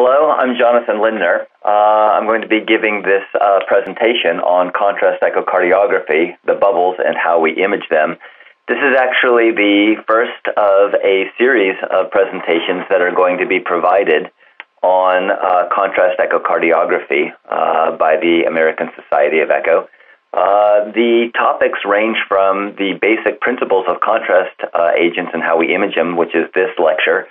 Hello, I'm Jonathan Lindner. Uh, I'm going to be giving this uh, presentation on contrast echocardiography, the bubbles, and how we image them. This is actually the first of a series of presentations that are going to be provided on uh, contrast echocardiography uh, by the American Society of Echo. Uh, the topics range from the basic principles of contrast uh, agents and how we image them, which is this lecture,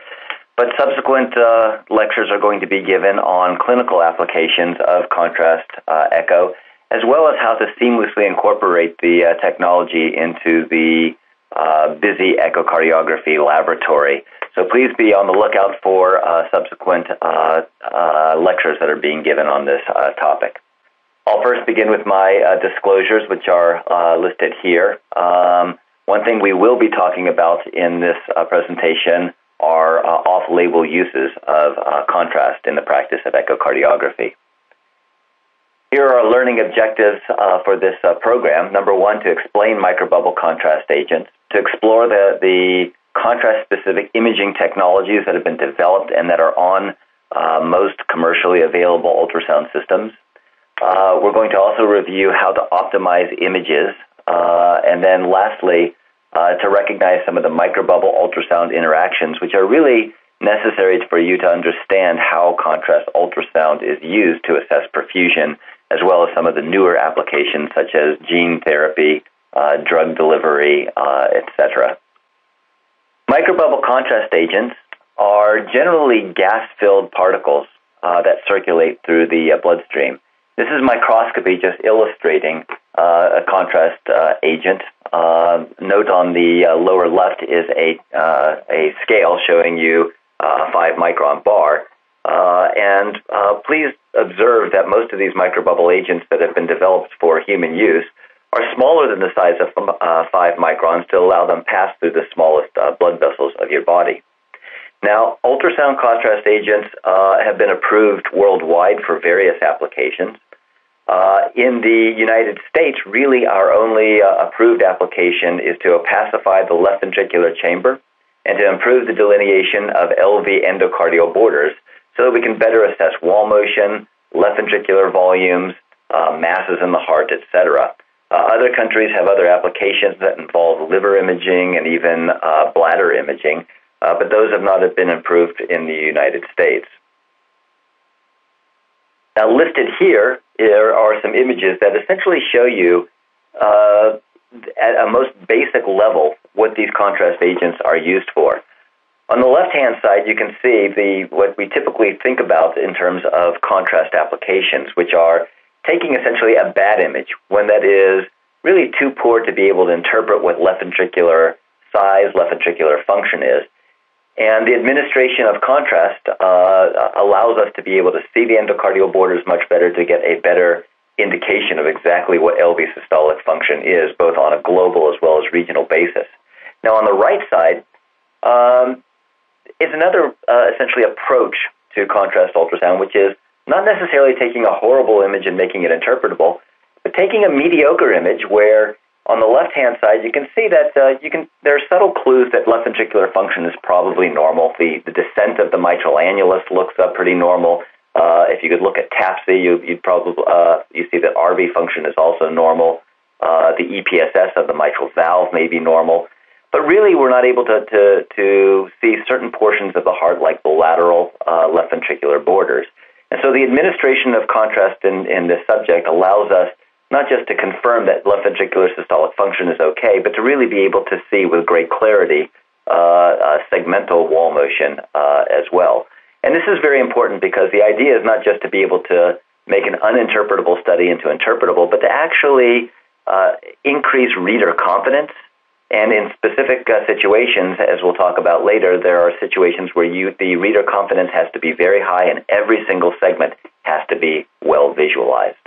but subsequent uh, lectures are going to be given on clinical applications of contrast uh, echo, as well as how to seamlessly incorporate the uh, technology into the uh, busy echocardiography laboratory. So please be on the lookout for uh, subsequent uh, lectures that are being given on this topic. I'll first begin with my disclosures, which are listed here. Um, one thing we will be talking about in this presentation are uh, off-label uses of uh, contrast in the practice of echocardiography. Here are our learning objectives uh, for this uh, program. Number one, to explain microbubble contrast agents, to explore the, the contrast-specific imaging technologies that have been developed and that are on uh, most commercially available ultrasound systems. Uh, we're going to also review how to optimize images. and then lastly, uh, to recognize some of the microbubble ultrasound interactions, which are really necessary for you to understand how contrast ultrasound is used to assess perfusion, as well as some of the newer applications such as gene therapy, uh, drug delivery, uh, etc. Microbubble contrast agents are generally gas filled particles uh, that circulate through the uh, bloodstream. This is microscopy just illustrating a contrast uh, agent. Uh, note on the uh, lower left is a, uh, a scale showing you a 5 micron bar. Uh, and please observe that most of these microbubble agents that have been developed for human use are smaller than the size of 5 microns to allow them pass through the smallest blood vessels of your body. Now, ultrasound contrast agents have been approved worldwide for various applications. Uh, in the United States, really our only uh, approved application is to opacify the left ventricular chamber and to improve the delineation of LV endocardial borders so that we can better assess wall motion, left ventricular volumes, uh, masses in the heart, etc. Uh, other countries have other applications that involve liver imaging and even uh, bladder imaging, uh, but those have not been approved in the United States. Now, listed here there are some images that essentially show you, uh, at a most basic level, what these contrast agents are used for. On the left-hand side, you can see the what we typically think about in terms of contrast applications, which are taking essentially a bad image, one that is really too poor to be able to interpret what left ventricular size, left ventricular function is, and the administration of contrast uh, allows us to be able to see the endocardial borders much better to get a better indication of exactly what LV systolic function is, both on a global as well as regional basis. Now, on the right side um, is another uh, essentially approach to contrast ultrasound, which is not necessarily taking a horrible image and making it interpretable, but taking a mediocre image where on the left-hand side, you can see that uh, you can there are subtle clues that left ventricular function is probably normal. The, the descent of the mitral annulus looks uh, pretty normal. Uh, if you could look at TAPSE, you, you'd probably uh, you see that RV function is also normal. Uh, the EPSS of the mitral valve may be normal, but really we're not able to to, to see certain portions of the heart, like the lateral uh, left ventricular borders. And so the administration of contrast in, in this subject allows us not just to confirm that left ventricular systolic function is okay, but to really be able to see with great clarity uh, uh, segmental wall motion uh, as well. And this is very important because the idea is not just to be able to make an uninterpretable study into interpretable, but to actually uh, increase reader confidence. And in specific uh, situations, as we'll talk about later, there are situations where you, the reader confidence has to be very high and every single segment has to be well visualized.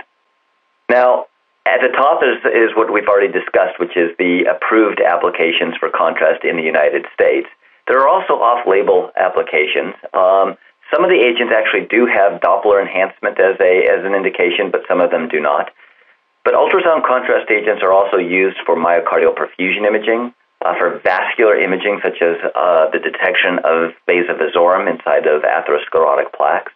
Now, at the top is, is what we've already discussed, which is the approved applications for contrast in the United States. There are also off label applications. Um, some of the agents actually do have Doppler enhancement as, a, as an indication, but some of them do not. But ultrasound contrast agents are also used for myocardial perfusion imaging, uh, for vascular imaging, such as uh, the detection of vasa vasorum inside of atherosclerotic plaques.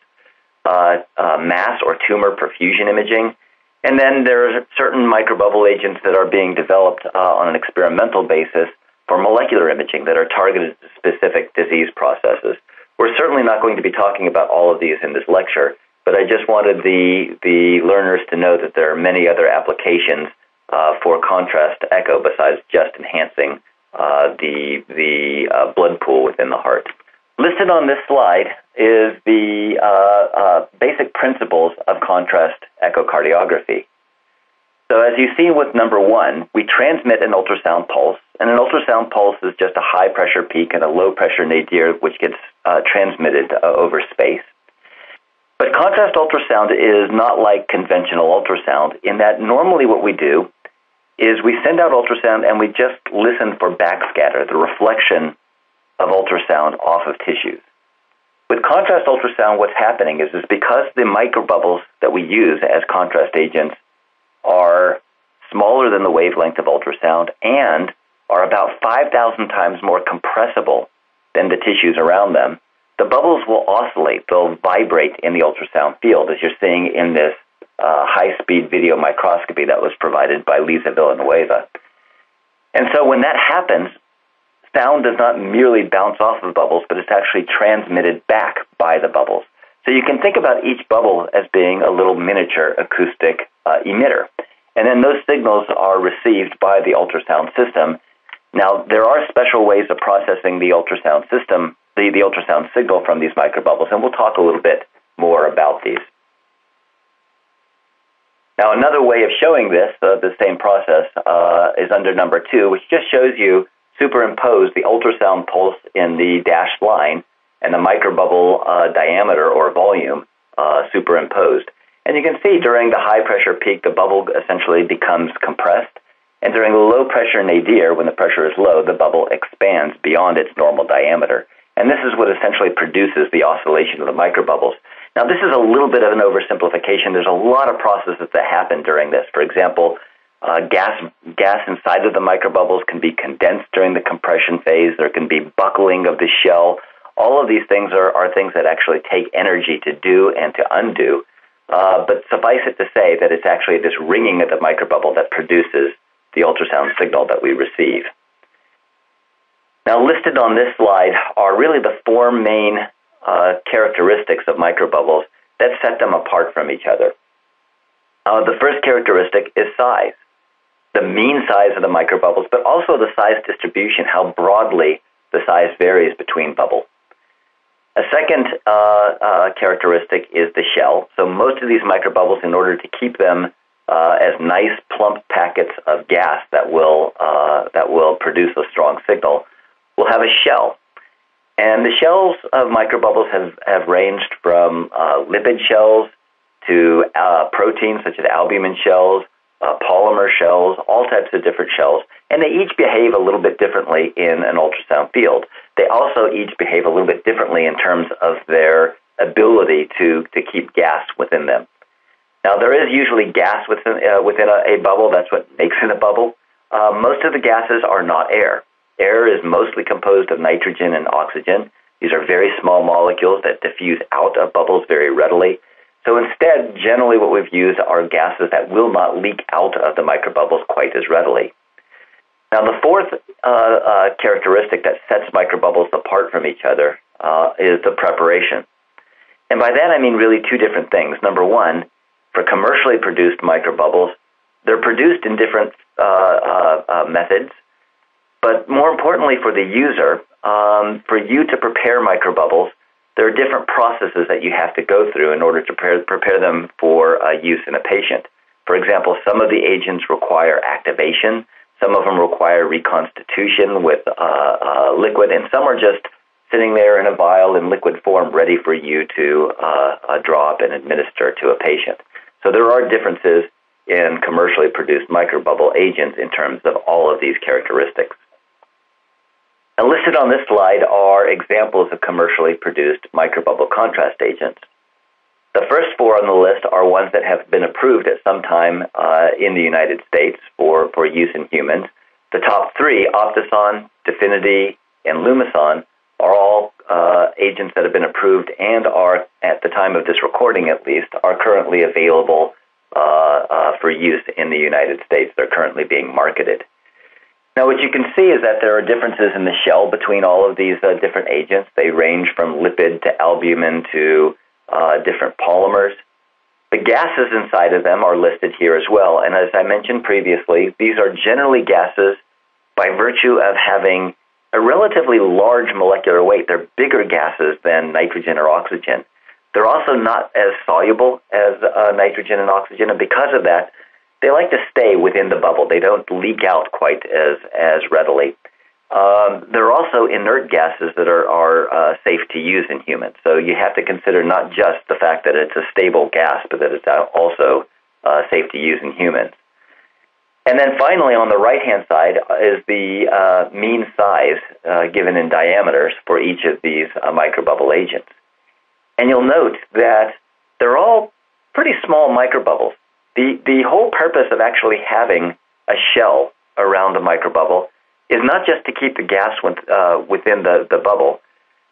uh, uh, mass or tumor perfusion imaging. And then there are certain microbubble agents that are being developed uh, on an experimental basis for molecular imaging that are targeted to specific disease processes. We're certainly not going to be talking about all of these in this lecture, but I just wanted the, the learners to know that there are many other applications uh, for contrast echo besides just enhancing uh, the, the uh, blood pool within the heart. Listed on this slide is the uh, uh, basic principles of contrast echocardiography. So, as you see with number one, we transmit an ultrasound pulse, and an ultrasound pulse is just a high pressure peak and a low pressure nadir which gets uh, transmitted uh, over space. But contrast ultrasound is not like conventional ultrasound in that normally what we do is we send out ultrasound and we just listen for backscatter, the reflection of ultrasound off of tissues. With contrast ultrasound, what's happening is, is because the microbubbles that we use as contrast agents are smaller than the wavelength of ultrasound and are about 5,000 times more compressible than the tissues around them, the bubbles will oscillate. They'll vibrate in the ultrasound field, as you're seeing in this uh, high speed video microscopy that was provided by Lisa Villanueva. And so when that happens, sound does not merely bounce off of bubbles, but it's actually transmitted back by the bubbles. So you can think about each bubble as being a little miniature acoustic uh, emitter. And then those signals are received by the ultrasound system. Now, there are special ways of processing the ultrasound system, the, the ultrasound signal from these microbubbles, and we'll talk a little bit more about these. Now, another way of showing this, uh, the same process, uh, is under number two, which just shows you superimpose the ultrasound pulse in the dashed line and the microbubble uh, diameter or volume uh, superimposed. And you can see during the high pressure peak, the bubble essentially becomes compressed. And during the low pressure nadir, when the pressure is low, the bubble expands beyond its normal diameter. And this is what essentially produces the oscillation of the microbubbles. Now, this is a little bit of an oversimplification. There's a lot of processes that happen during this. For example, uh, gas gas inside of the microbubbles can be condensed during the compression phase. There can be buckling of the shell. All of these things are, are things that actually take energy to do and to undo. Uh, but suffice it to say that it's actually this ringing of the microbubble that produces the ultrasound signal that we receive. Now, listed on this slide are really the four main uh, characteristics of microbubbles that set them apart from each other. Uh, the first characteristic is size the mean size of the microbubbles, but also the size distribution, how broadly the size varies between bubbles. A second uh, uh, characteristic is the shell. So most of these microbubbles, in order to keep them uh, as nice plump packets of gas that will uh, that will produce a strong signal, will have a shell. And the shells of microbubbles have, have ranged from uh, lipid shells to uh, proteins such as albumin shells uh, polymer shells, all types of different shells, and they each behave a little bit differently in an ultrasound field. They also each behave a little bit differently in terms of their ability to, to keep gas within them. Now, there is usually gas within, uh, within a, a, bubble. That's what makes it a bubble. Uh, most of the gases are not air. Air is mostly composed of nitrogen and oxygen. These are very small molecules that diffuse out of bubbles very readily. So instead, generally what we've used are gases that will not leak out of the microbubbles quite as readily. Now, the fourth uh, uh, characteristic that sets microbubbles apart from each other uh, is the preparation. And by that I mean really two different things. Number one, for commercially produced microbubbles, they're produced in different uh, uh, uh, methods, but more importantly for the user, um, for you to prepare microbubbles, there are different processes that you have to go through in order to prepare, prepare them for uh, use in a patient. For example, some of the agents require activation, some of them require reconstitution with uh, uh, liquid, and some are just sitting there in a vial in liquid form ready for you to uh, uh, draw up and administer to a patient. So there are differences in commercially produced microbubble agents in terms of all of these characteristics. And listed on this slide are examples of commercially produced microbubble contrast agents. The first four on the list are ones that have been approved at some time uh, in the United States for, for use in humans. The top three, Optison, Definity, and Lumason, are all uh, agents that have been approved and are, at the time of this recording at least, are currently available uh, uh, for use in the United States. They're currently being marketed. Now, what you can see is that there are differences in the shell between all of these uh, different agents. They range from lipid to albumin to uh, different polymers. The gases inside of them are listed here as well. And as I mentioned previously, these are generally gases by virtue of having a relatively large molecular weight. They're bigger gases than nitrogen or oxygen. They're also not as soluble as uh, nitrogen and oxygen, and because of that, they like to stay within the bubble. They don't leak out quite as as readily. Um, there are also inert gases that are, are uh, safe to use in humans. So you have to consider not just the fact that it's a stable gas, but that it's also uh, safe to use in humans. And then finally, on the right hand side is the uh, mean size uh, given in diameters for each of these uh, microbubble agents. And you'll note that they're all pretty small microbubbles. The, the whole purpose of actually having a shell around a microbubble is not just to keep the gas with, uh, within the, the bubble,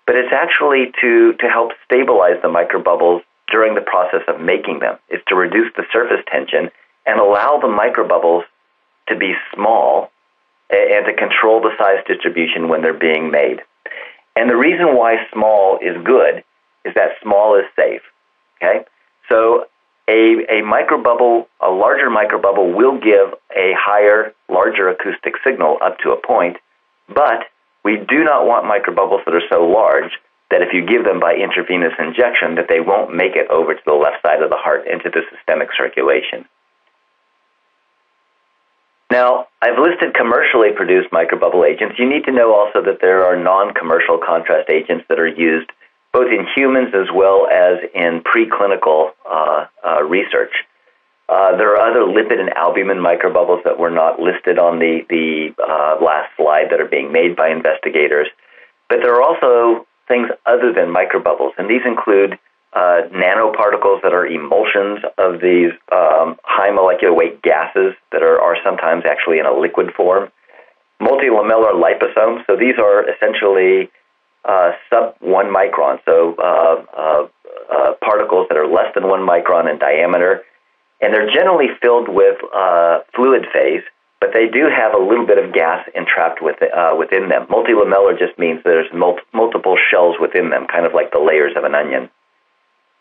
but it's actually to, to help stabilize the microbubbles during the process of making them. It's to reduce the surface tension and allow the microbubbles to be small and to control the size distribution when they're being made. And the reason why small is good is that small is safe. Okay? So a, a microbubble, a larger microbubble will give a higher, larger acoustic signal up to a point, but we do not want microbubbles that are so large that if you give them by intravenous injection that they won't make it over to the left side of the heart into the systemic circulation. Now, I've listed commercially produced microbubble agents. You need to know also that there are non-commercial contrast agents that are used both in humans as well as in preclinical uh, uh, research. Uh, there are other lipid and albumin microbubbles that were not listed on the, the uh, last slide that are being made by investigators. But there are also things other than microbubbles, and these include uh, nanoparticles that are emulsions of these um, high molecular weight gases that are, are sometimes actually in a liquid form. Multilamellar liposomes, so these are essentially sub one micron, so uh, uh, uh, particles that are less than one micron in diameter, and they're generally filled with uh, fluid phase, but they do have a little bit of gas entrapped with, uh, within them. Multilamellar just means there's mul- multiple shells within them, kind of like the layers of an onion.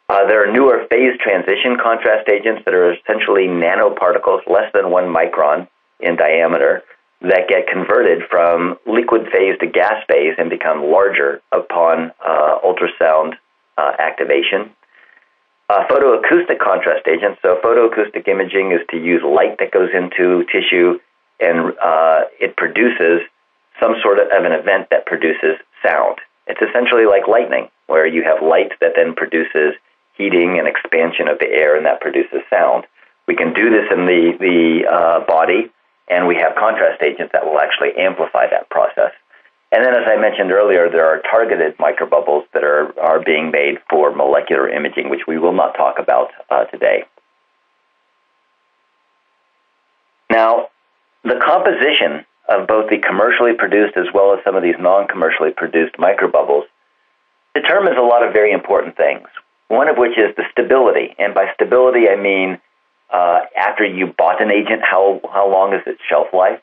Uh, there are newer phase transition contrast agents that are essentially nanoparticles less than one micron in diameter that get converted from liquid phase to gas phase and become larger upon uh, ultrasound uh, activation. Uh, photoacoustic contrast agents. So, photoacoustic imaging is to use light that goes into tissue and uh, it produces some sort of an event that produces sound. It's essentially like lightning, where you have light that then produces heating and expansion of the air, and that produces sound. We can do this in the, the uh, body and we have contrast agents that will actually amplify that process. And then, as I mentioned earlier, there are targeted microbubbles that are, are being made for molecular imaging, which we will not talk about uh, today. Now, the composition of both the commercially produced as well as some of these non commercially produced microbubbles determines a lot of very important things. One of which is the stability. And by stability, I mean uh, after you bought an agent, how, how long is its shelf life?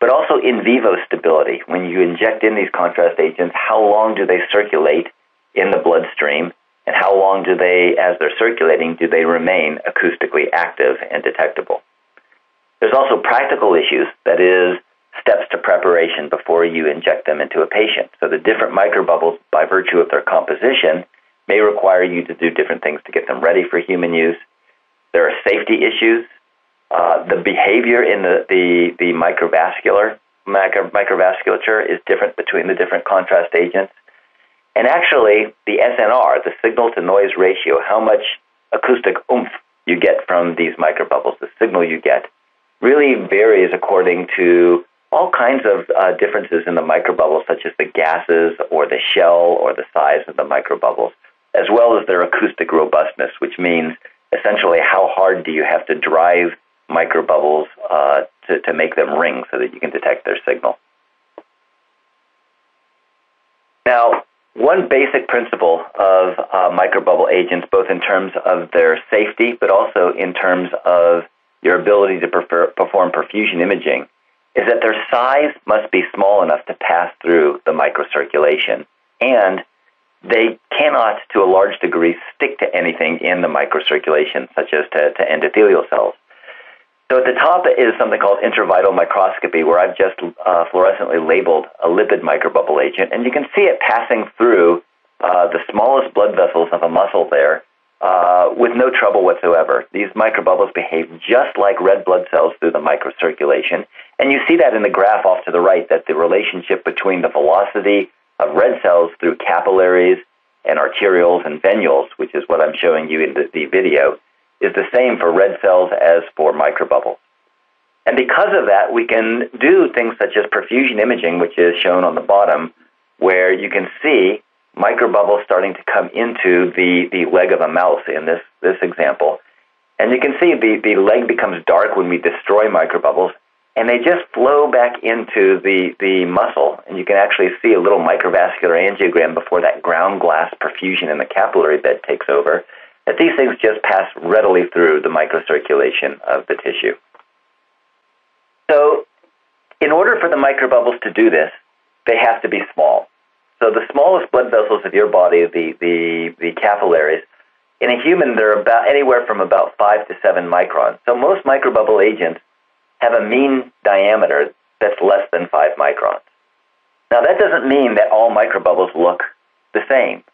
But also in vivo stability. When you inject in these contrast agents, how long do they circulate in the bloodstream? And how long do they, as they're circulating, do they remain acoustically active and detectable? There's also practical issues, that is, steps to preparation before you inject them into a patient. So the different microbubbles, by virtue of their composition, may require you to do different things to get them ready for human use there are safety issues. Uh, the behavior in the, the, the microvascular micro, microvasculature is different between the different contrast agents. And actually, the SNR, the signal to noise ratio, how much acoustic oomph you get from these microbubbles, the signal you get, really varies according to all kinds of uh, differences in the microbubbles, such as the gases or the shell or the size of the microbubbles, as well as their acoustic robustness, which means essentially how hard do you have to drive microbubbles uh, to, to make them ring so that you can detect their signal. Now, one basic principle of uh, microbubble agents, both in terms of their safety, but also in terms of your ability to prefer, perform perfusion imaging, is that their size must be small enough to pass through the microcirculation, and they cannot, to a large degree, stick to anything in the microcirculation, such as to, to endothelial cells. So at the top is something called intravital microscopy, where I've just uh, fluorescently labeled a lipid microbubble agent, and you can see it passing through uh, the smallest blood vessels of a muscle there uh, with no trouble whatsoever. These microbubbles behave just like red blood cells through the microcirculation, and you see that in the graph off to the right, that the relationship between the velocity of red cells through capillaries and arterioles and venules, which is what I'm showing you in the, the video, is the same for red cells as for microbubbles. And because of that, we can do things such as perfusion imaging, which is shown on the bottom, where you can see microbubbles starting to come into the, the leg of a mouse in this, this example. And you can see the, the leg becomes dark when we destroy microbubbles, and they just flow back into the, the muscle. And you can actually see a little microvascular angiogram before that ground glass perfusion in the capillary bed takes over that these things just pass readily through the microcirculation of the tissue. So, in order for the microbubbles to do this, they have to be small. So, the smallest blood vessels of your body, the, the, the capillaries, in a human, they're about anywhere from about five to seven microns. So, most microbubble agents have a mean diameter that's less than five microns. Now, that doesn't mean that all microbubbles look the same.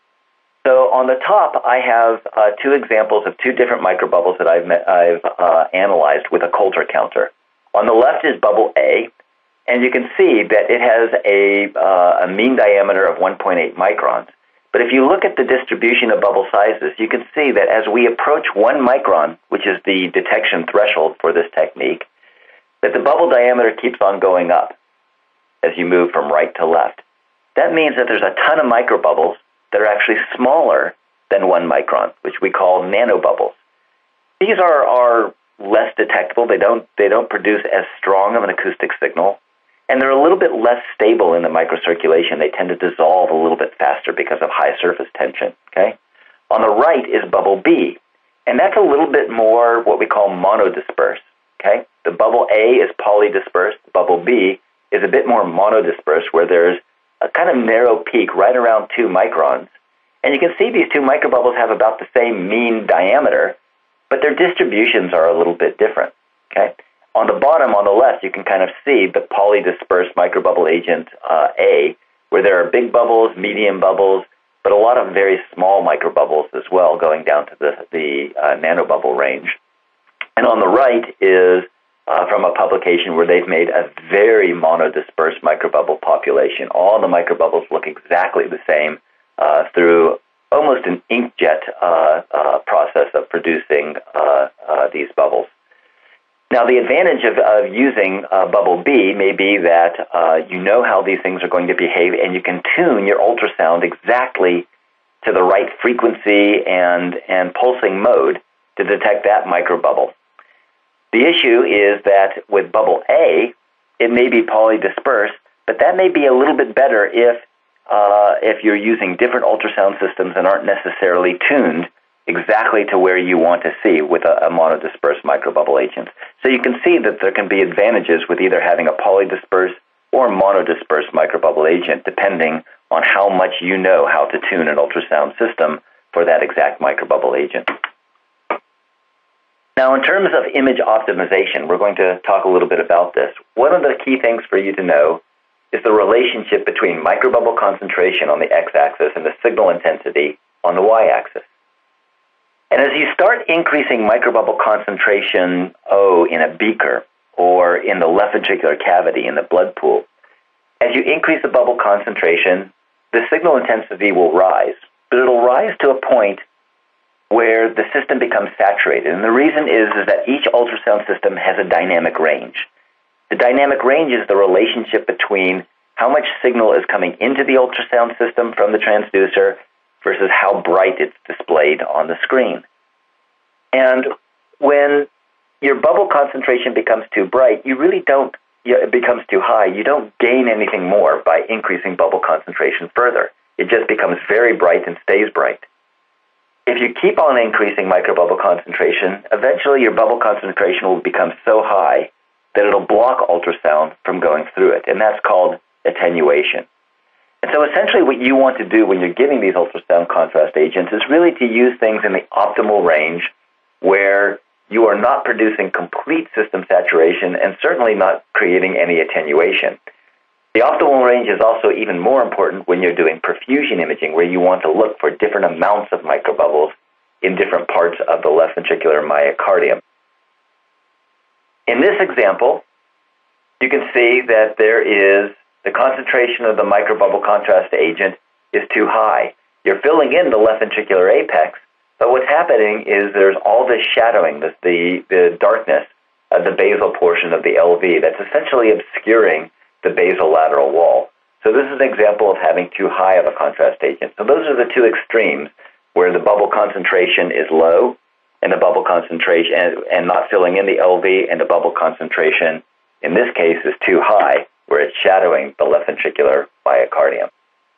So on the top, I have uh, two examples of two different microbubbles that I've, met, I've uh, analyzed with a Coulter counter. On the left is bubble A, and you can see that it has a, uh, a mean diameter of 1.8 microns. But if you look at the distribution of bubble sizes, you can see that as we approach one micron, which is the detection threshold for this technique, that the bubble diameter keeps on going up as you move from right to left. That means that there's a ton of microbubbles that are actually smaller than one micron, which we call nanobubbles. These are, are less detectable. They don't, they don't produce as strong of an acoustic signal, and they're a little bit less stable in the microcirculation. They tend to dissolve a little bit faster because of high surface tension. Okay? On the right is bubble B, and that's a little bit more what we call monodisperse. Okay? The bubble A is polydispersed. Bubble B is a bit more monodispersed, where there's a kind of narrow peak right around two microns. And you can see these two microbubbles have about the same mean diameter, but their distributions are a little bit different. Okay? On the bottom, on the left, you can kind of see the polydispersed microbubble agent uh, A, where there are big bubbles, medium bubbles, but a lot of very small microbubbles as well, going down to the, the uh, nanobubble range. And on the right is uh, from a publication where they've made a very monodispersed microbubble population. All the microbubbles look exactly the same uh, through almost an inkjet uh, uh process of producing uh, uh, these bubbles. Now, the advantage of, of using Bubble B may be that you know how these things are going to behave and you can tune your ultrasound exactly to the right frequency and, and pulsing mode to detect that microbubble. The issue is that with bubble A, it may be polydispersed, but that may be a little bit better if uh, if you're using different ultrasound systems and aren't necessarily tuned exactly to where you want to see with a, a monodispersed microbubble agent. So you can see that there can be advantages with either having a polydispersed or monodispersed microbubble agent, depending on how much you know how to tune an ultrasound system for that exact microbubble agent. Now, in terms of image optimization, we're going to talk a little bit about this. One of the key things for you to know is the relationship between microbubble concentration on the x-axis and the signal intensity on the y-axis. And as you start increasing microbubble concentration, O, in a beaker or in the left ventricular cavity in the blood pool, as you increase the bubble concentration, the signal intensity will rise, but it'll rise to a point where the system becomes saturated. And the reason is, is that each ultrasound system has a dynamic range. The dynamic range is the relationship between how much signal is coming into the ultrasound system from the transducer versus how bright it's displayed on the screen. And when your bubble concentration becomes too bright, you really don't, it becomes too high, you don't gain anything more by increasing bubble concentration further. it just becomes very bright and stays bright. If you keep on increasing microbubble concentration, eventually your bubble concentration will become so high that it'll block ultrasound from going through it, and that's called attenuation. And so essentially what you want to do when you're giving these ultrasound contrast agents is really to use things in the optimal range where you are not producing complete system saturation and certainly not creating any attenuation. The optimal range is also even more important when you're doing perfusion imaging, where you want to look for different amounts of microbubbles in different parts of the left ventricular myocardium. In this example, you can see that there is the concentration of the microbubble contrast agent is too high. You're filling in the left ventricular apex, but what's happening is there's all this shadowing, this, the, the darkness of the basal portion of the LV that's essentially obscuring the basolateral wall. So this is an example of having too high of a contrast agent. So those are the two extremes where the bubble concentration is low and the bubble concentration and, and not filling in the LV and the bubble concentration in this case is too high where it's shadowing the left ventricular myocardium.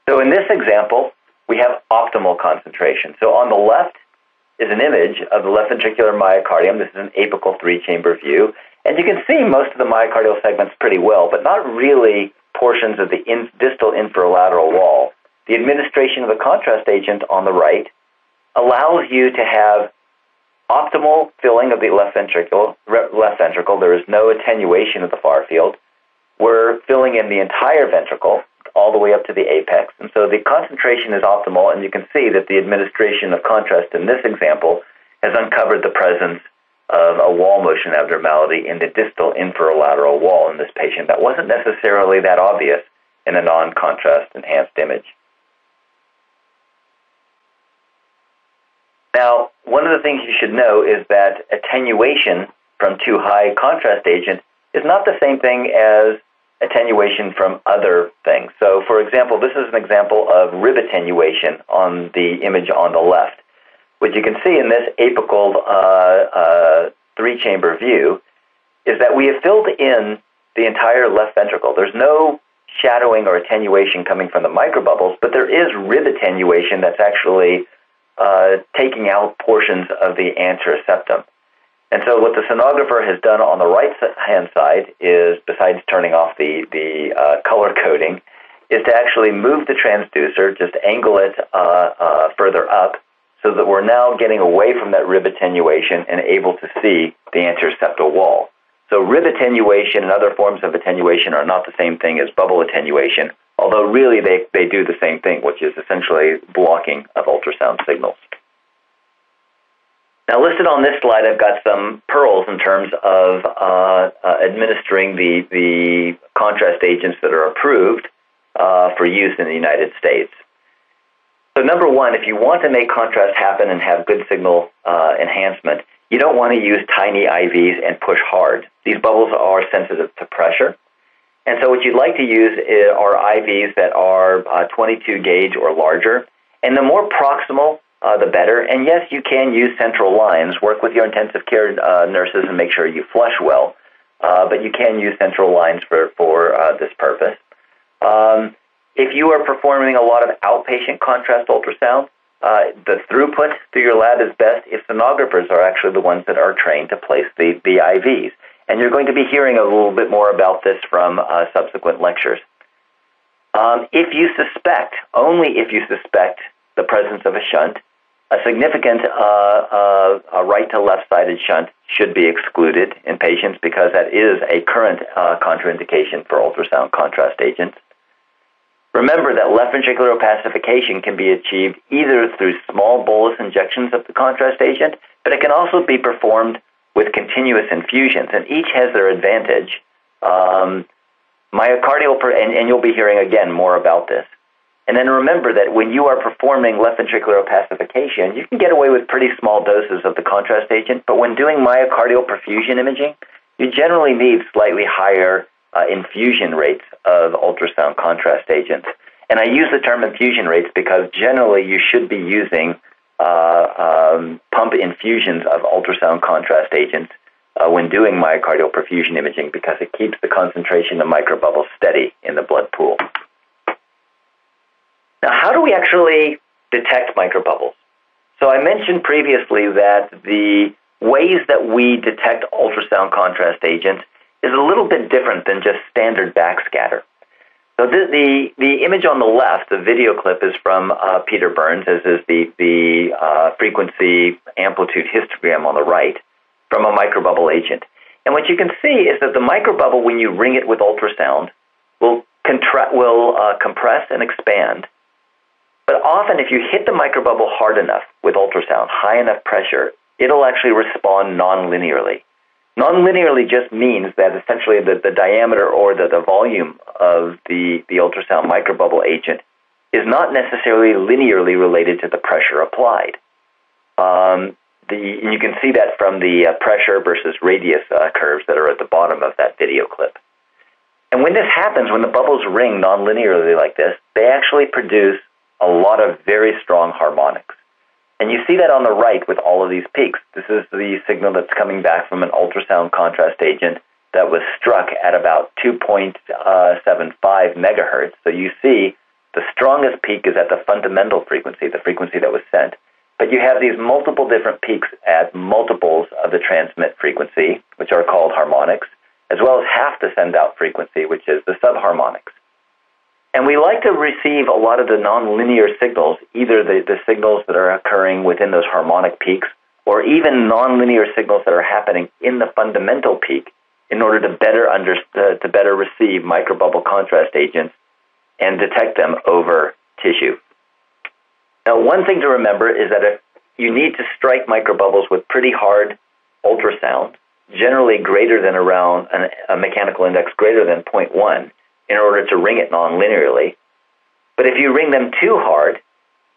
So in this example, we have optimal concentration. So on the left is an image of the left ventricular myocardium. This is an apical three-chamber view. And you can see most of the myocardial segments pretty well, but not really portions of the in, distal inferolateral wall. The administration of the contrast agent on the right allows you to have optimal filling of the left ventricle. Left ventricle. There is no attenuation of the far field. We're filling in the entire ventricle all the way up to the apex. And so the concentration is optimal, and you can see that the administration of contrast in this example has uncovered the presence of a wall motion abnormality in the distal inferolateral wall in this patient that wasn't necessarily that obvious in a non contrast enhanced image. Now, one of the things you should know is that attenuation from too high contrast agent is not the same thing as attenuation from other things. So, for example, this is an example of rib attenuation on the image on the left. What you can see in this apical uh, uh, three chamber view is that we have filled in the entire left ventricle. There's no shadowing or attenuation coming from the microbubbles, but there is rib attenuation that's actually uh, taking out portions of the anterior septum. And so what the sonographer has done on the right hand side is, besides turning off the, the uh, color coding, is to actually move the transducer, just angle it uh, uh, further up so that we're now getting away from that rib attenuation and able to see the anterior septal wall. So rib attenuation and other forms of attenuation are not the same thing as bubble attenuation, although really they, they do the same thing, which is essentially blocking of ultrasound signals. Now, listed on this slide, I've got some pearls in terms of uh, uh, administering the, the contrast agents that are approved uh, for use in the United States. So, number one, if you want to make contrast happen and have good signal uh, enhancement, you don't want to use tiny IVs and push hard. These bubbles are sensitive to pressure. And so, what you'd like to use are IVs that are uh, 22 gauge or larger. And the more proximal uh, the better. And yes, you can use central lines. Work with your intensive care uh, nurses and make sure you flush well. Uh, but you can use central lines for for uh, this purpose. Um, if you are performing a lot of outpatient contrast ultrasound, uh, the throughput through your lab is best if sonographers are actually the ones that are trained to place the, the IVs. And you're going to be hearing a little bit more about this from uh, subsequent lectures. Um, if you suspect, only if you suspect the presence of a shunt, a significant uh, uh, right to left sided shunt should be excluded in patients because that is a current uh, contraindication for ultrasound contrast agents. Remember that left ventricular opacification can be achieved either through small bolus injections of the contrast agent, but it can also be performed with continuous infusions, and each has their advantage. Um, myocardial, per- and, and you'll be hearing again more about this. And then remember that when you are performing left ventricular opacification, you can get away with pretty small doses of the contrast agent, but when doing myocardial perfusion imaging, you generally need slightly higher uh, infusion rates of ultrasound contrast agents. And I use the term infusion rates because generally you should be using uh, um, pump infusions of ultrasound contrast agents uh, when doing myocardial perfusion imaging because it keeps the concentration of microbubbles steady in the blood pool. Now, how do we actually detect microbubbles? So I mentioned previously that the ways that we detect ultrasound contrast agents is a little bit different than just standard backscatter. So the, the, the image on the left, the video clip, is from uh, Peter Burns, as is the, the uh, frequency amplitude histogram on the right from a microbubble agent. And what you can see is that the microbubble, when you ring it with ultrasound, will, contra- will uh, compress and expand but often, if you hit the microbubble hard enough with ultrasound, high enough pressure, it'll actually respond non-linearly. Non-linearly just means that essentially the, the diameter or the, the volume of the, the ultrasound microbubble agent is not necessarily linearly related to the pressure applied. Um, the, you can see that from the uh, pressure versus radius uh, curves that are at the bottom of that video clip. And when this happens, when the bubbles ring non-linearly like this, they actually produce a lot of very strong harmonics. And you see that on the right with all of these peaks. This is the signal that's coming back from an ultrasound contrast agent that was struck at about 2.75 megahertz. So you see the strongest peak is at the fundamental frequency, the frequency that was sent. But you have these multiple different peaks at multiples of the transmit frequency, which are called harmonics, as well as half the send out frequency, which is the subharmonics. And we like to receive a lot of the nonlinear signals, either the, the signals that are occurring within those harmonic peaks, or even nonlinear signals that are happening in the fundamental peak, in order to better under, uh, to better receive microbubble contrast agents and detect them over tissue. Now, one thing to remember is that if you need to strike microbubbles with pretty hard ultrasound, generally greater than around an, a mechanical index greater than 0.1, in order to ring it non-linearly. But if you ring them too hard,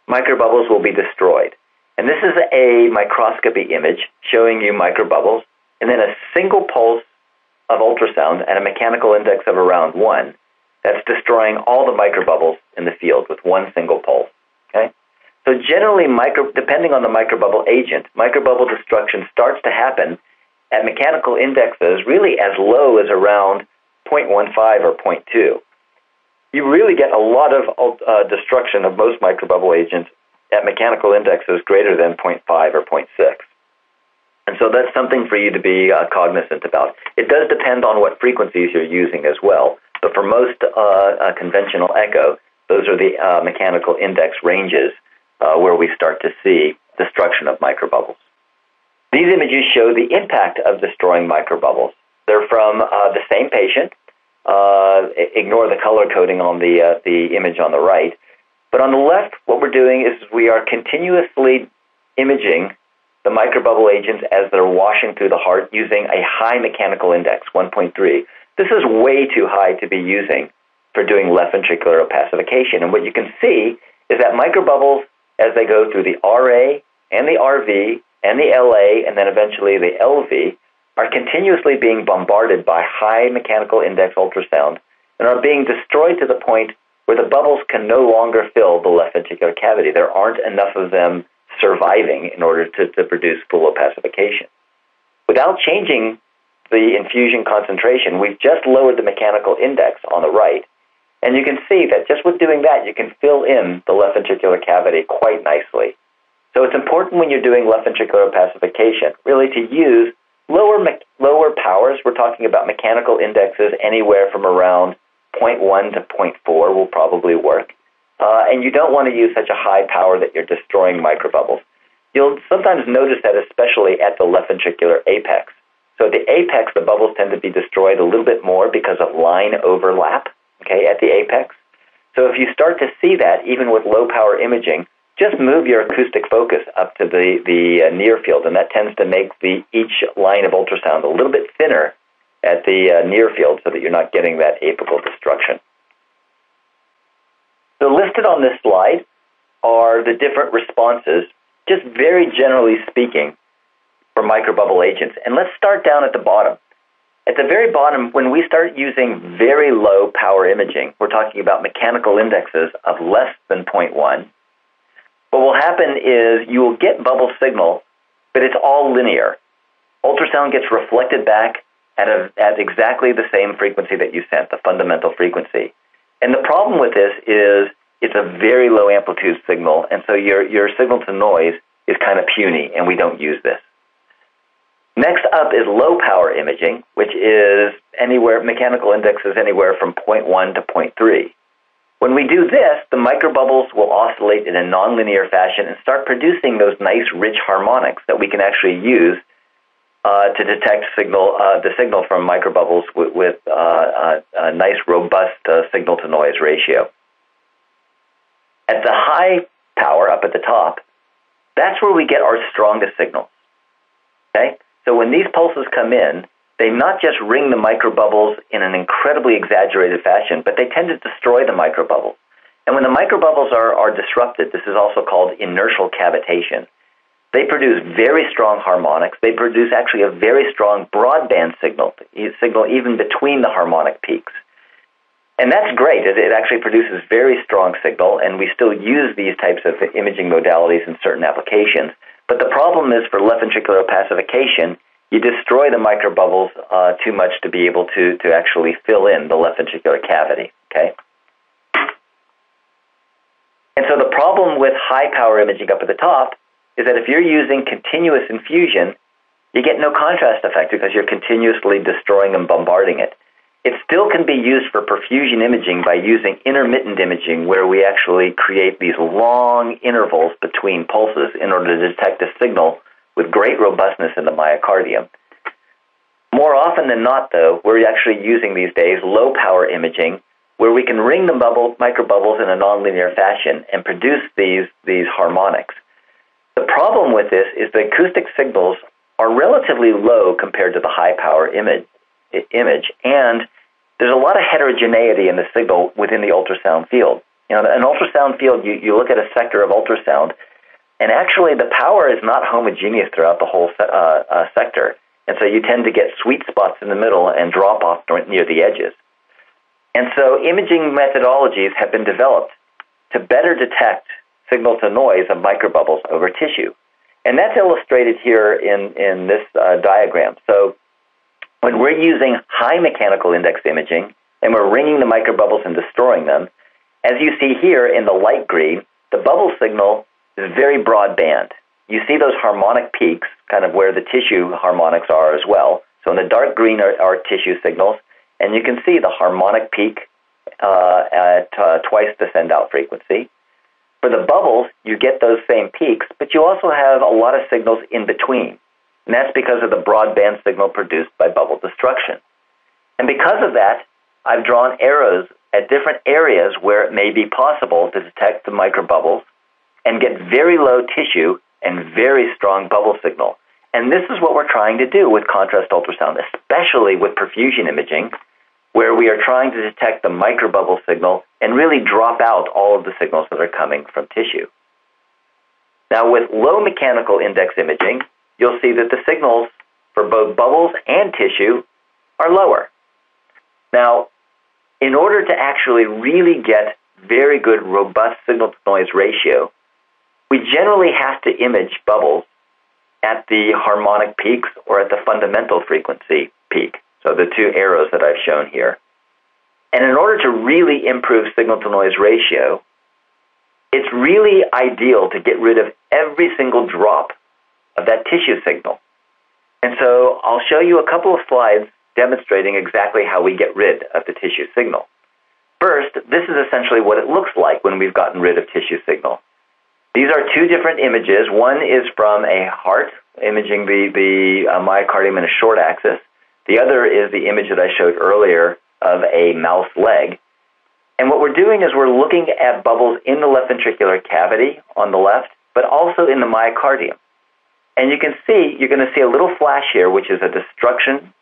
microbubbles will be destroyed. And this is a microscopy image showing you microbubbles, and then a single pulse of ultrasound at a mechanical index of around 1 that's destroying all the microbubbles in the field with one single pulse. Okay? So generally, micro, depending on the microbubble agent, microbubble destruction starts to happen at mechanical indexes really as low as around 0.15 or 0.2. You really get a lot of uh, destruction of most microbubble agents at mechanical indexes greater than 0.5 or 0.6. And so that's something for you to be uh, cognizant about. It does depend on what frequencies you're using as well. But for most uh, uh conventional echo, those are the uh, mechanical index ranges uh, where we start to see destruction of microbubbles. These images show the impact of destroying microbubbles. They're from uh, the same patient. Uh, ignore the color coding on the uh, the image on the right. But on the left, what we're doing is we are continuously imaging the microbubble agents as they're washing through the heart using a high mechanical index, 1.3. This is way too high to be using for doing left ventricular opacification. And what you can see is that microbubbles, as they go through the RA and the RV and the LA and then eventually the LV, are continuously being bombarded by high mechanical index ultrasound and are being destroyed to the point where the bubbles can no longer fill the left ventricular cavity. There aren't enough of them surviving in order to, to produce full opacification. Without changing the infusion concentration, we've just lowered the mechanical index on the right. And you can see that just with doing that, you can fill in the left ventricular cavity quite nicely. So it's important when you're doing left ventricular opacification, really to use Lower, me- lower powers, we're talking about mechanical indexes anywhere from around 0.1 to 0.4 will probably work. Uh, and you don't want to use such a high power that you're destroying microbubbles. You'll sometimes notice that especially at the left ventricular apex. So at the apex, the bubbles tend to be destroyed a little bit more because of line overlap, okay, at the apex. So if you start to see that, even with low power imaging, just move your acoustic focus up to the, the uh, near field, and that tends to make the each line of ultrasound a little bit thinner at the uh, near field so that you're not getting that apical destruction. So listed on this slide are the different responses, just very generally speaking, for microbubble agents. And let's start down at the bottom. At the very bottom, when we start using very low power imaging, we're talking about mechanical indexes of less than 0.1, what will happen is you will get bubble signal, but it's all linear. Ultrasound gets reflected back at, a, at exactly the same frequency that you sent, the fundamental frequency. And the problem with this is it's a very low amplitude signal, and so your, your signal to noise is kind of puny, and we don't use this. Next up is low power imaging, which is anywhere, mechanical index is anywhere from 0.1 to 0.3. When we do this, the microbubbles will oscillate in a nonlinear fashion and start producing those nice rich harmonics that we can actually use uh, to detect signal uh, the signal from microbubbles with, with uh, a nice robust uh, signal to noise ratio. At the high power up at the top, that's where we get our strongest signals. Okay, so when these pulses come in, they not just ring the microbubbles in an incredibly exaggerated fashion, but they tend to destroy the microbubbles. And when the microbubbles are, are disrupted, this is also called inertial cavitation. They produce very strong harmonics. They produce actually a very strong broadband signal, signal even between the harmonic peaks. And that's great. It, actually produces very strong signal, and we still use these types of imaging modalities in certain applications. But the problem is for left ventricular opacification, you destroy the microbubbles uh, too much to be able to, to actually fill in the left ventricular cavity. Okay? And so the problem with high power imaging up at the top is that if you're using continuous infusion, you get no contrast effect because you're continuously destroying and bombarding it. It still can be used for perfusion imaging by using intermittent imaging, where we actually create these long intervals between pulses in order to detect a signal with great robustness in the myocardium. More often than not, though, we're actually using these days low power imaging where we can ring the bubble, microbubbles in a nonlinear fashion and produce these, these harmonics. The problem with this is the acoustic signals are relatively low compared to the high power image, image and there's a lot of heterogeneity in the signal within the ultrasound field. You know, an ultrasound field, you, you look at a sector of ultrasound, and actually, the power is not homogeneous throughout the whole uh, uh, sector. And so you tend to get sweet spots in the middle and drop off near the edges. And so imaging methodologies have been developed to better detect signal to noise of microbubbles over tissue. And that's illustrated here in, in this uh, diagram. So when we're using high mechanical index imaging and we're ringing the microbubbles and destroying them, as you see here in the light green, the bubble signal very broad band. You see those harmonic peaks, kind of where the tissue harmonics are as well. So in the dark green are, are tissue signals, and you can see the harmonic peak uh, at uh, twice the send out frequency. For the bubbles, you get those same peaks, but you also have a lot of signals in between. And that's because of the broadband signal produced by bubble destruction. And because of that, I've drawn arrows at different areas where it may be possible to detect the microbubbles and get very low tissue and very strong bubble signal. And this is what we're trying to do with contrast ultrasound, especially with perfusion imaging, where we are trying to detect the microbubble signal and really drop out all of the signals that are coming from tissue. Now, with low mechanical index imaging, you'll see that the signals for both bubbles and tissue are lower. Now, in order to actually really get very good, robust signal to noise ratio, we generally have to image bubbles at the harmonic peaks or at the fundamental frequency peak. So the two arrows that I've shown here. And in order to really improve signal to noise ratio, it's really ideal to get rid of every single drop of that tissue signal. And so I'll show you a couple of slides demonstrating exactly how we get rid of the tissue signal. First, this is essentially what it looks like when we've gotten rid of tissue signal. These are two different images. One is from a heart, imaging the, the uh, myocardium in a short axis. The other is the image that I showed earlier of a mouse leg. And what we're doing is we're looking at bubbles in the left ventricular cavity on the left, but also in the myocardium. And you can see, you're going to see a little flash here, which is a destruction,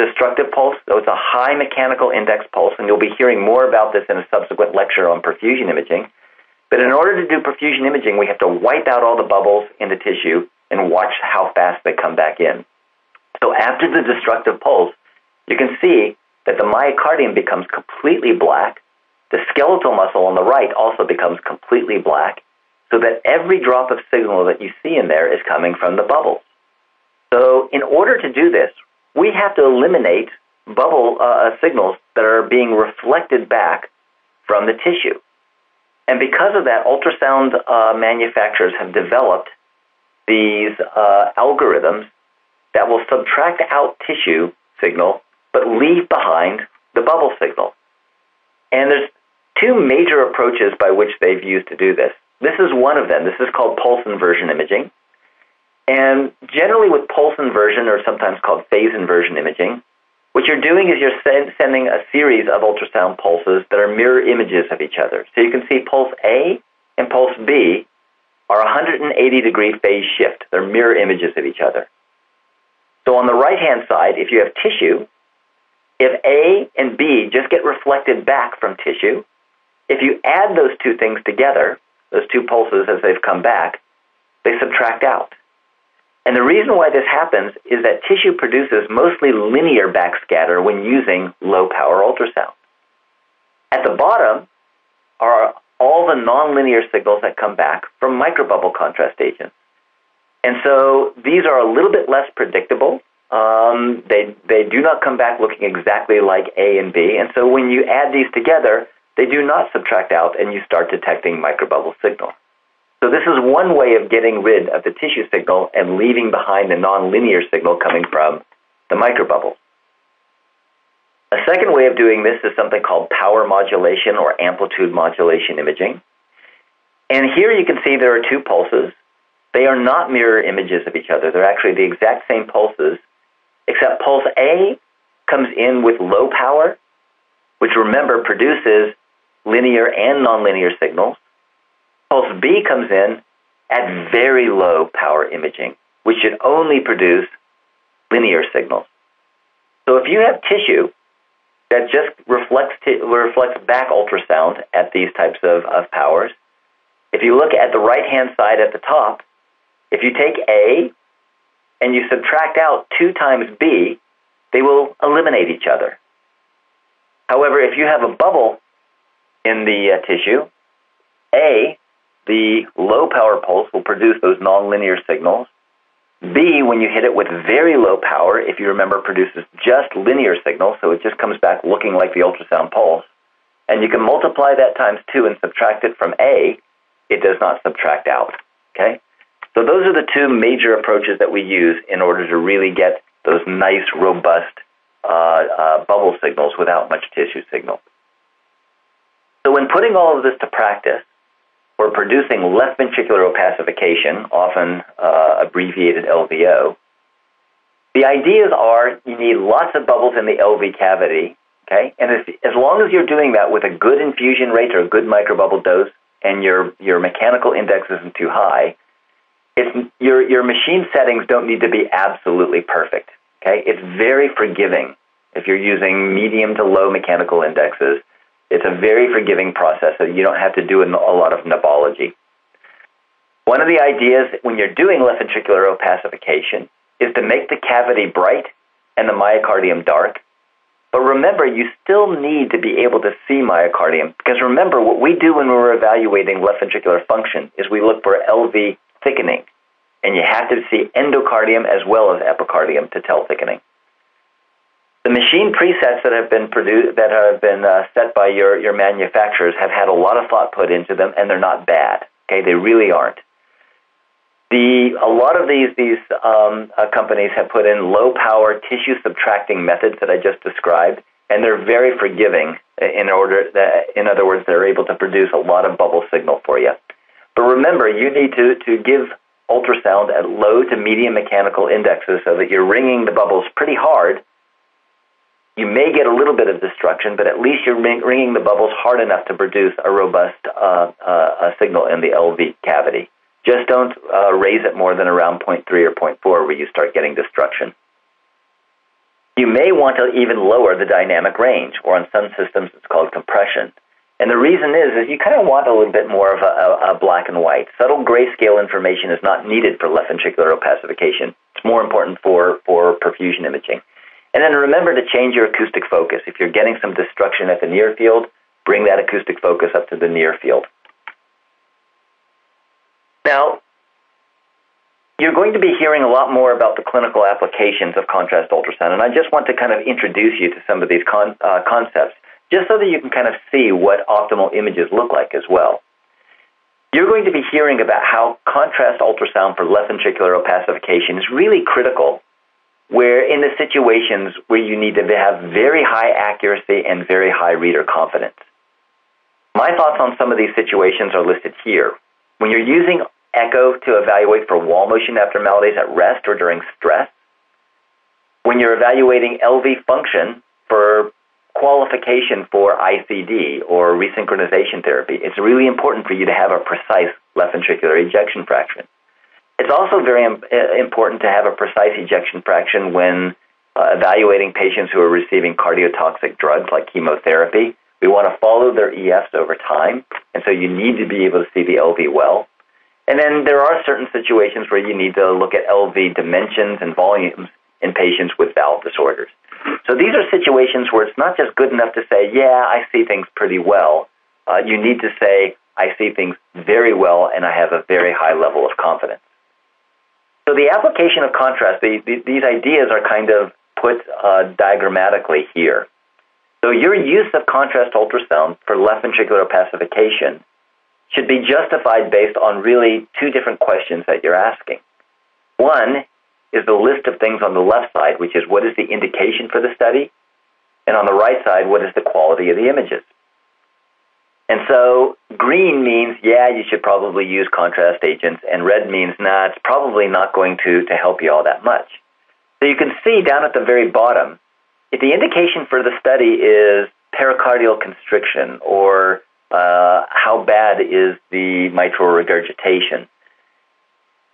destructive pulse. So it's a high mechanical index pulse, and you'll be hearing more about this in a subsequent lecture on perfusion imaging. But in order to do perfusion imaging, we have to wipe out all the bubbles in the tissue and watch how fast they come back in. So after the destructive pulse, you can see that the myocardium becomes completely black. The skeletal muscle on the right also becomes completely black, so that every drop of signal that you see in there is coming from the bubbles. So in order to do this, we have to eliminate bubble uh, signals that are being reflected back from the tissue. And because of that, ultrasound uh, manufacturers have developed these uh, algorithms that will subtract out tissue signal but leave behind the bubble signal. And there's two major approaches by which they've used to do this. This is one of them. This is called pulse inversion imaging. And generally, with pulse inversion, or sometimes called phase inversion imaging, what you're doing is you're send, sending a series of ultrasound pulses that are mirror images of each other. So you can see pulse A and pulse B are 180 degree phase shift. They're mirror images of each other. So on the right hand side, if you have tissue, if A and B just get reflected back from tissue, if you add those two things together, those two pulses as they've come back, they subtract out. And the reason why this happens is that tissue produces mostly linear backscatter when using low power ultrasound. At the bottom are all the nonlinear signals that come back from microbubble contrast agents. And so these are a little bit less predictable. Um, they, they do not come back looking exactly like A and B. And so when you add these together, they do not subtract out and you start detecting microbubble signal. So this is one way of getting rid of the tissue signal and leaving behind the nonlinear signal coming from the microbubble. A second way of doing this is something called power modulation or amplitude modulation imaging. And here you can see there are two pulses. They are not mirror images of each other. They're actually the exact same pulses, except pulse A comes in with low power, which remember produces linear and nonlinear signals. Pulse B comes in at very low power imaging, which should only produce linear signals. So if you have tissue that just reflects, t- reflects back ultrasound at these types of, of powers, if you look at the right hand side at the top, if you take A and you subtract out 2 times B, they will eliminate each other. However, if you have a bubble in the uh, tissue, A the low power pulse will produce those nonlinear signals. B, when you hit it with very low power, if you remember, produces just linear signals, so it just comes back looking like the ultrasound pulse. And you can multiply that times two and subtract it from A, it does not subtract out. Okay? So those are the two major approaches that we use in order to really get those nice, robust uh, uh, bubble signals without much tissue signal. So when putting all of this to practice, we're producing left ventricular opacification, often uh, abbreviated LVO. The ideas are you need lots of bubbles in the LV cavity, okay? And if, as long as you're doing that with a good infusion rate or a good microbubble dose, and your your mechanical index isn't too high, it's, your your machine settings don't need to be absolutely perfect. Okay, it's very forgiving if you're using medium to low mechanical indexes it's a very forgiving process, so you don't have to do a lot of knobology. One of the ideas when you're doing left ventricular opacification is to make the cavity bright and the myocardium dark. But remember, you still need to be able to see myocardium because remember, what we do when we're evaluating left ventricular function is we look for LV thickening, and you have to see endocardium as well as epicardium to tell thickening. The machine presets that have been produced, that have been uh, set by your, your manufacturers, have had a lot of thought put into them, and they're not bad. Okay, they really aren't. The a lot of these these um, uh, companies have put in low power tissue subtracting methods that I just described, and they're very forgiving. In order that, in other words, they're able to produce a lot of bubble signal for you. But remember, you need to to give ultrasound at low to medium mechanical indexes so that you're ringing the bubbles pretty hard you may get a little bit of destruction, but at least you're ringing the bubbles hard enough to produce a robust uh, uh, signal in the LV cavity. Just don't uh, raise it more than around 0.3 or 0.4 where you start getting destruction. You may want to even lower the dynamic range, or on some systems it's called compression. And the reason is, is you kind of want a little bit more of a, a black and white. Subtle grayscale information is not needed for left ventricular opacification. It's more important for, for perfusion imaging. And then remember to change your acoustic focus. If you're getting some destruction at the near field, bring that acoustic focus up to the near field. Now, you're going to be hearing a lot more about the clinical applications of contrast ultrasound, and I just want to kind of introduce you to some of these con- uh, concepts, just so that you can kind of see what optimal images look like as well. you're going to be hearing about how contrast ultrasound for left ventricular opacification is really critical where in the situations where you need to have very high accuracy and very high reader confidence. My thoughts on some of these situations are listed here. When you're using echo to evaluate for wall motion abnormalities at rest or during stress, when you're evaluating LV function for qualification for ICD or resynchronization therapy, it's really important for you to have a precise left ventricular ejection fraction. It's also very important to have a precise ejection fraction when uh, evaluating patients who are receiving cardiotoxic drugs like chemotherapy. We want to follow their EFs over time, and so you need to be able to see the LV well. And then there are certain situations where you need to look at LV dimensions and volumes in patients with valve disorders. So these are situations where it's not just good enough to say, yeah, I see things pretty well. Uh, you need to say, I see things very well and I have a very high level of confidence. So the application of contrast, the, the, these ideas are kind of put uh, diagrammatically here. So your use of contrast ultrasound for left ventricular opacification should be justified based on really two different questions that you're asking. One is the list of things on the left side, which is what is the indication for the study, and on the right side, what is the quality of the images. And so green means, yeah, you should probably use contrast agents, and red means, nah, it's probably not going to, to help you all that much. So you can see down at the very bottom, if the indication for the study is pericardial constriction or uh, how bad is the mitral regurgitation,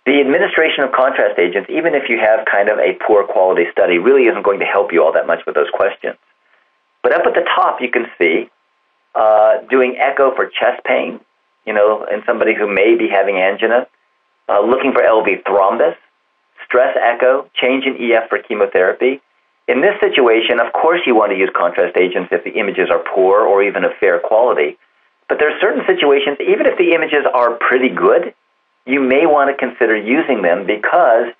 the administration of contrast agents, even if you have kind of a poor quality study, really isn't going to help you all that much with those questions. But up at the top, you can see uh, doing echo for chest pain, you know, in somebody who may be having angina, uh, looking for LV thrombus, stress echo, change in EF for chemotherapy. In this situation, of course, you want to use contrast agents if the images are poor or even of fair quality. But there are certain situations, even if the images are pretty good, you may want to consider using them because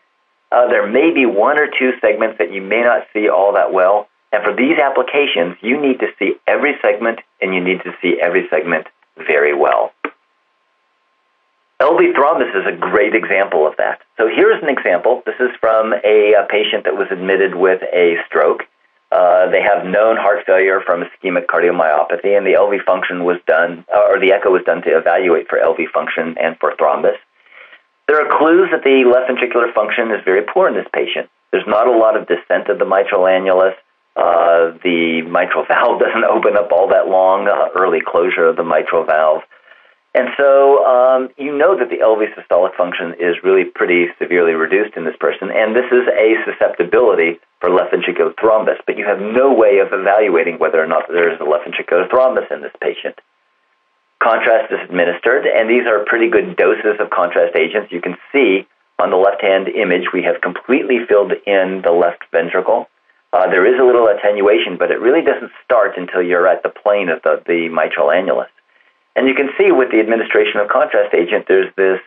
uh, there may be one or two segments that you may not see all that well. And for these applications, you need to see every segment and you need to see every segment very well. LV thrombus is a great example of that. So here's an example. This is from a, a patient that was admitted with a stroke. Uh, they have known heart failure from ischemic cardiomyopathy, and the LV function was done, or the echo was done to evaluate for LV function and for thrombus. There are clues that the left ventricular function is very poor in this patient. There's not a lot of descent of the mitral annulus. Uh, the mitral valve doesn't open up all that long, uh, early closure of the mitral valve. And so um, you know that the LV systolic function is really pretty severely reduced in this person, and this is a susceptibility for left ventricular thrombus, but you have no way of evaluating whether or not there is a left ventricular thrombus in this patient. Contrast is administered, and these are pretty good doses of contrast agents. You can see on the left hand image we have completely filled in the left ventricle. Uh, there is a little attenuation, but it really doesn't start until you're at the plane of the, the mitral annulus. And you can see with the administration of contrast agent, there's this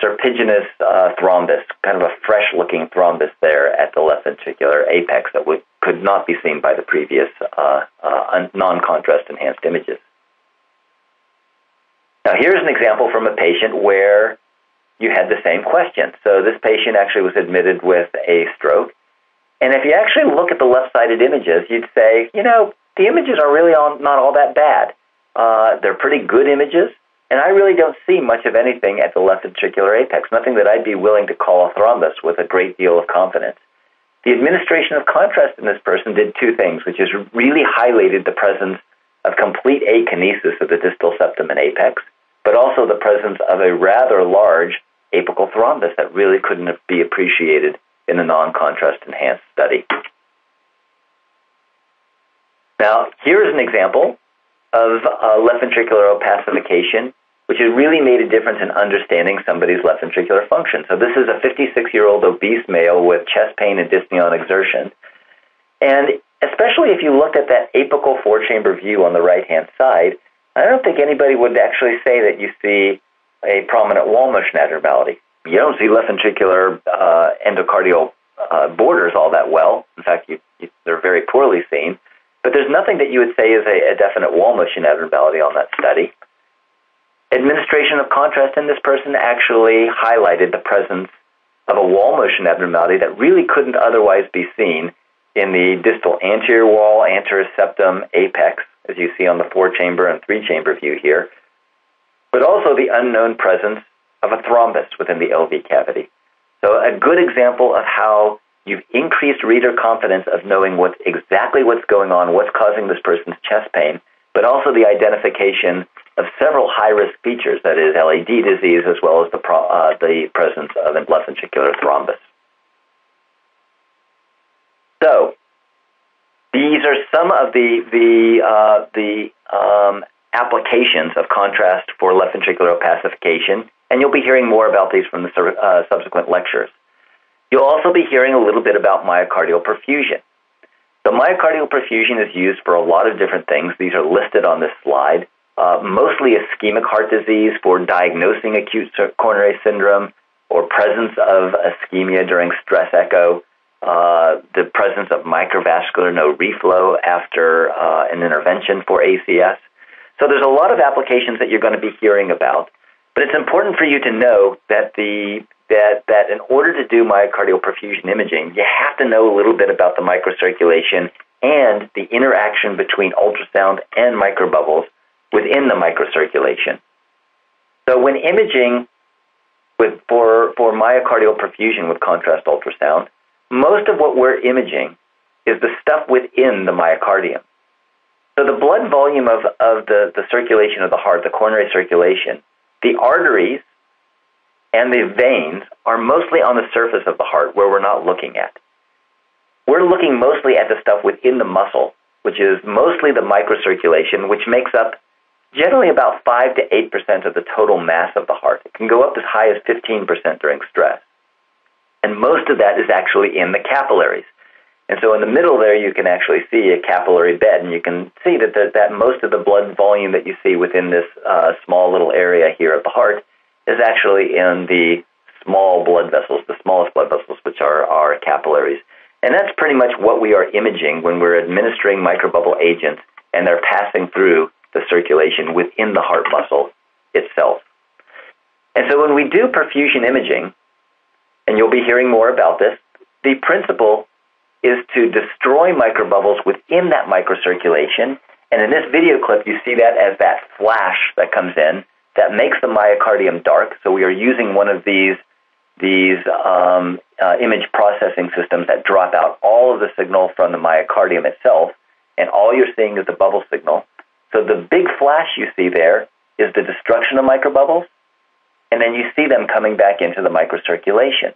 serpiginous uh, thrombus, kind of a fresh looking thrombus there at the left ventricular apex that would, could not be seen by the previous uh, uh non contrast enhanced images. Now, here's an example from a patient where you had the same question. So, this patient actually was admitted with a stroke. And if you actually look at the left sided images, you'd say, you know, the images are really all, not all that bad. Uh, they're pretty good images, and I really don't see much of anything at the left ventricular apex, nothing that I'd be willing to call a thrombus with a great deal of confidence. The administration of contrast in this person did two things, which is really highlighted the presence of complete akinesis of the distal septum and apex, but also the presence of a rather large apical thrombus that really couldn't be appreciated in a non-contrast enhanced study. Now, here's an example of uh, left ventricular opacification, which has really made a difference in understanding somebody's left ventricular function. So this is a 56-year-old obese male with chest pain and dyspnea on exertion. And especially if you look at that apical four-chamber view on the right-hand side, I don't think anybody would actually say that you see a prominent wall motion abnormality. You don't see left ventricular uh, endocardial uh, borders all that well. In fact, you, you, they're very poorly seen. But there's nothing that you would say is a, a definite wall motion abnormality on that study. Administration of contrast in this person actually highlighted the presence of a wall motion abnormality that really couldn't otherwise be seen in the distal anterior wall, anterior septum, apex, as you see on the four chamber and three chamber view here, but also the unknown presence of a thrombus within the LV cavity. So, a good example of how you've increased reader confidence of knowing what exactly what's going on, what's causing this person's chest pain, but also the identification of several high risk features, that is, LAD disease, as well as the, pro- uh, the presence of left ventricular thrombus. So, these are some of the the uh, the um, applications of contrast for left ventricular opacification, and you'll be hearing more about these from the uh, subsequent lectures. You'll also be hearing a little bit about myocardial perfusion. The myocardial perfusion is used for a lot of different things. These are listed on this slide. Uh, mostly ischemic heart disease for diagnosing acute coronary syndrome or presence of ischemia during stress echo, uh, the presence of microvascular no reflow after uh, an intervention for ACS. So there's a lot of applications that you're going to be hearing about. But it's important for you to know that the that that in order to do myocardial perfusion imaging, you have to know a little bit about the microcirculation and the interaction between ultrasound and microbubbles within the microcirculation. So when imaging with for for myocardial perfusion with contrast ultrasound, most of what we're imaging is the stuff within the myocardium. So the blood volume of, of the, the circulation of the heart, the coronary circulation, the arteries and the veins are mostly on the surface of the heart where we're not looking at. We're looking mostly at the stuff within the muscle, which is mostly the microcirculation, which makes up generally about 5 to 8% of the total mass of the heart. It can go up as high as 15% during stress. And most of that is actually in the capillaries. And so in the middle there, you can actually see a capillary bed, and you can see that, the, that most of the blood volume that you see within this uh, small little area here at the heart is actually in the small blood vessels, the smallest blood vessels, which are our capillaries. And that's pretty much what we are imaging when we're administering microbubble agents and they're passing through the circulation within the heart muscle itself. And so when we do perfusion imaging, and you'll be hearing more about this, the principle is to destroy microbubbles within that microcirculation. And in this video clip, you see that as that flash that comes in that makes the myocardium dark. So we are using one of these these um, uh, image processing systems that drop out all of the signal from the myocardium itself, and all you're seeing is the bubble signal. So the big flash you see there is the destruction of microbubbles, and then you see them coming back into the microcirculation.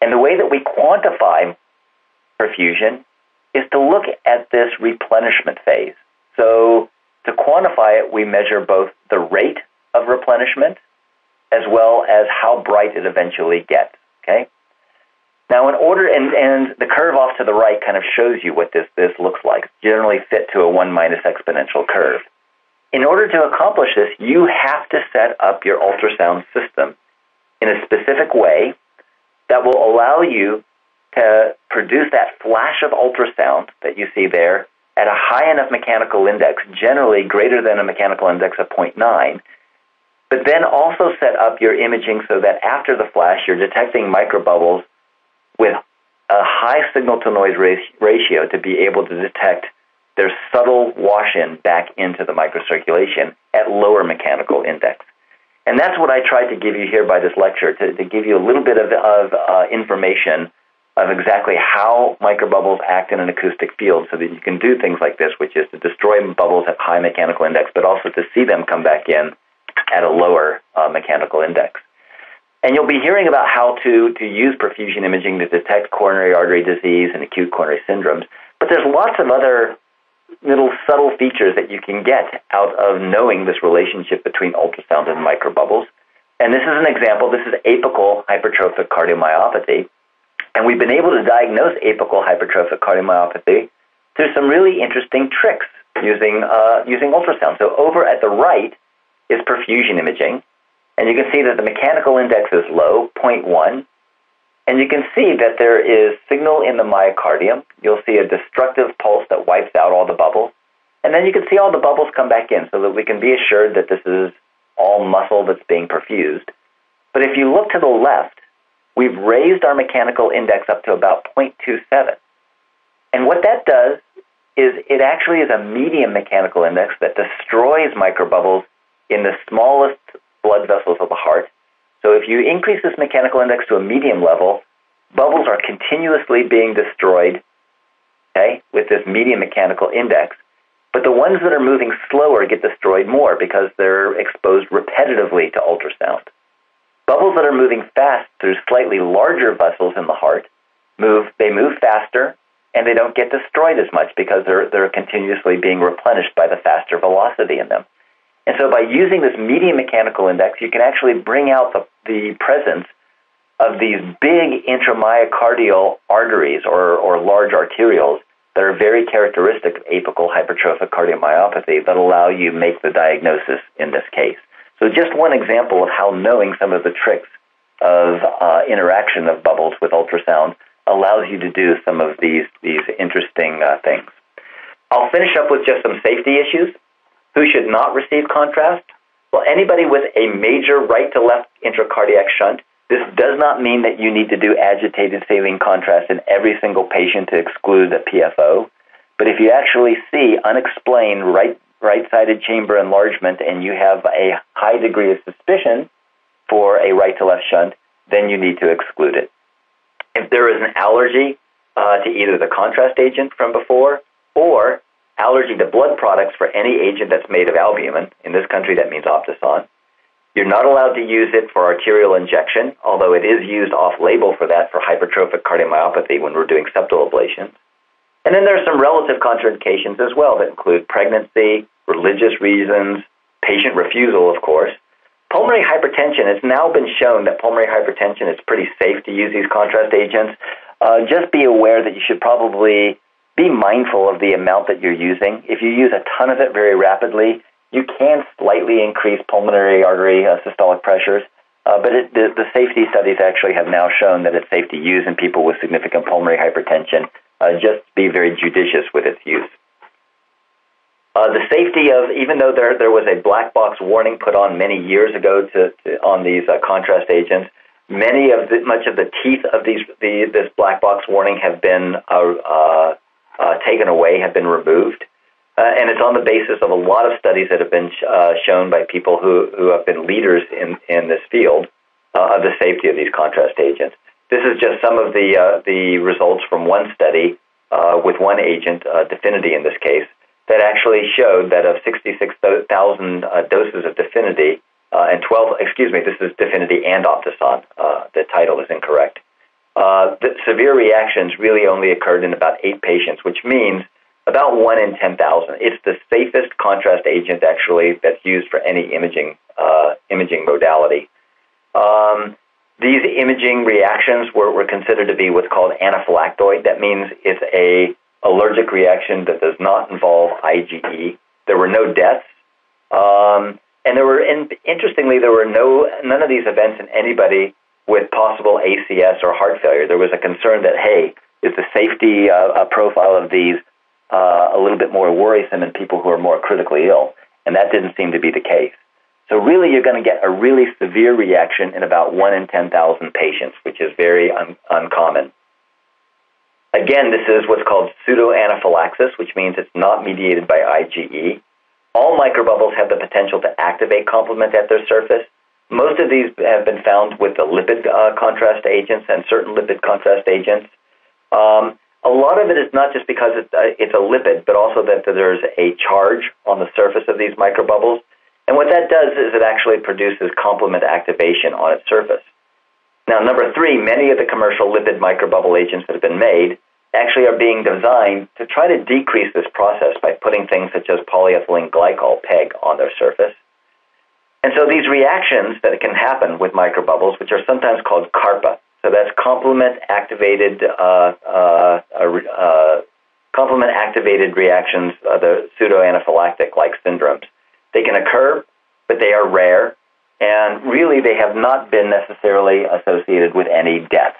And the way that we quantify perfusion is to look at this replenishment phase. So to quantify it, we measure both the rate of replenishment as well as how bright it eventually gets. Okay? Now, in order, and, and the curve off to the right kind of shows you what this, this looks like. Generally fit to a 1 minus exponential curve. In order to accomplish this, you have to set up your ultrasound system in a specific way that will allow you to produce that flash of ultrasound that you see there at a high enough mechanical index, generally greater than a mechanical index of 0.9, but then also set up your imaging so that after the flash, you're detecting microbubbles with a high signal to noise ratio to be able to detect their subtle wash in back into the microcirculation at lower mechanical index. And that's what I tried to give you here by this lecture, to, to give you a little bit of, of uh, information of exactly how microbubbles act in an acoustic field so that you can do things like this, which is to destroy bubbles at high mechanical index, but also to see them come back in at a lower uh, mechanical index. And you'll be hearing about how to, to use perfusion imaging to detect coronary artery disease and acute coronary syndromes. But there's lots of other little subtle features that you can get out of knowing this relationship between ultrasound and microbubbles. And this is an example. This is apical hypertrophic cardiomyopathy. And we've been able to diagnose apical hypertrophic cardiomyopathy through some really interesting tricks using, uh, using ultrasound. So over at the right, is perfusion imaging. And you can see that the mechanical index is low, 0.1. And you can see that there is signal in the myocardium. You'll see a destructive pulse that wipes out all the bubbles. And then you can see all the bubbles come back in so that we can be assured that this is all muscle that's being perfused. But if you look to the left, we've raised our mechanical index up to about 0.27. And what that does is it actually is a medium mechanical index that destroys microbubbles in the smallest blood vessels of the heart. So if you increase this mechanical index to a medium level, bubbles are continuously being destroyed okay, with this medium mechanical index. But the ones that are moving slower get destroyed more because they're exposed repetitively to ultrasound. Bubbles that are moving fast through slightly larger vessels in the heart move they move faster and they don't get destroyed as much because they're they're continuously being replenished by the faster velocity in them. And so by using this medium mechanical index, you can actually bring out the, the presence of these big intramyocardial arteries or, or large arterioles that are very characteristic of apical hypertrophic cardiomyopathy that allow you make the diagnosis in this case. So just one example of how knowing some of the tricks of uh, interaction of bubbles with ultrasound allows you to do some of these, these interesting uh, things. I'll finish up with just some safety issues. Who should not receive contrast? Well, anybody with a major right to left intracardiac shunt this does not mean that you need to do agitated saline contrast in every single patient to exclude a PFO. But if you actually see unexplained right right-sided chamber enlargement and you have a high degree of suspicion for a right to left shunt, then you need to exclude it. If there is an allergy uh, to either the contrast agent from before or allergy to blood products for any agent that's made of albumin, in this country that means Optison, you're not allowed to use it for arterial injection, although it is used off label for that for hypertrophic cardiomyopathy when we're doing septal ablations. And then there are some relative contraindications as well that include pregnancy, religious reasons, patient refusal, of course. Pulmonary hypertension, it's now been shown that pulmonary hypertension is pretty safe to use these contrast agents. Uh, just be aware that you should probably be mindful of the amount that you're using. If you use a ton of it very rapidly, you can slightly increase pulmonary artery uh, systolic pressures, uh, but it, the, the, safety studies actually have now shown that it's safe to use in people with significant pulmonary hypertension. Uh, just be very judicious with its use. Uh, the safety of, even though there, there was a black box warning put on many years ago to, to on these uh, contrast agents, many of the, much of the teeth of these the, this black box warning have been uh, taken away, have been removed. Uh, and it's on the basis of a lot of studies that have been uh, shown by people who, who have been leaders in, in this field uh, of the safety of these contrast agents. This is just some of the, uh, the results from one study uh, with one agent, uh, Definity in this case, that actually showed that of 66,000 doses of Definity and 12, excuse me, this is Definity and Optison, the title is incorrect. the severe reactions really only occurred in about eight patients, which means about one in 10,000. It's the safest contrast agent actually that's used for any imaging uh, imaging modality. Um, these imaging reactions were, were considered to be what's called anaphylactoid. That means it's a allergic reaction that does not involve IgE. There were no deaths, um, and there were, interestingly, there were no none of these events in anybody with possible ACS or heart failure. There was a concern that hey, is the safety uh, profile of these uh, a little bit more worrisome in people who are more critically ill, and that didn't seem to be the case. So really, you're going to get a really severe reaction in about one in 10,000 patients, which is very un- uncommon. Again, this is what's called pseudoanaphylaxis, which means it's not mediated by IgE. All microbubbles have the potential to activate complement at their surface. Most of these have been found with the lipid uh, contrast agents and certain lipid contrast agents. Um, a lot of it is not just because it's a, it's a lipid, but also that there's a charge on the surface of these microbubbles. And what that does is it actually produces complement activation on its surface. Now, number three, many of the commercial lipid microbubble agents that have been made actually are being designed to try to decrease this process by putting things such as polyethylene glycol, PEG, on their surface. And so these reactions that can happen with microbubbles, which are sometimes called CARPA, so that's complement activated uh, uh, uh, complement activated reactions, uh, the pseudoanaphylactic like syndromes. They can occur, but they are rare, and really they have not been necessarily associated with any deaths.